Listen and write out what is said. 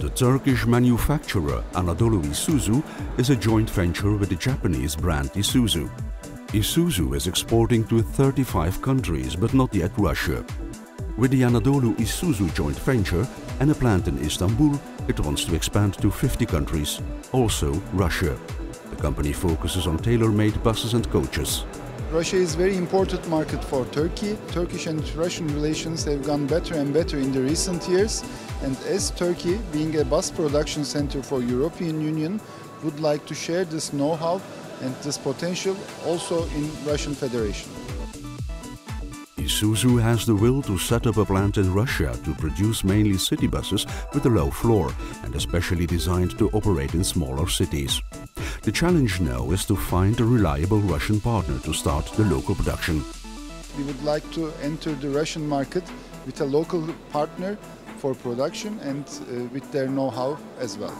The Turkish manufacturer Anadolu Isuzu is a joint venture with the Japanese brand Isuzu. Isuzu is exporting to 35 countries but not yet Russia. With the Anadolu Isuzu joint venture and a plant in Istanbul, it wants to expand to 50 countries, also Russia. The company focuses on tailor-made buses and coaches. Russia is a very important market for Turkey. Turkish and Russian relations have gone better and better in the recent years. And as Turkey, being a bus production center for European Union, would like to share this know-how and this potential also in Russian Federation. Isuzu has the will to set up a plant in Russia to produce mainly city buses with a low floor and especially designed to operate in smaller cities. The challenge now is to find a reliable Russian partner to start the local production. We would like to enter the Russian market with a local partner for production and uh, with their know-how as well.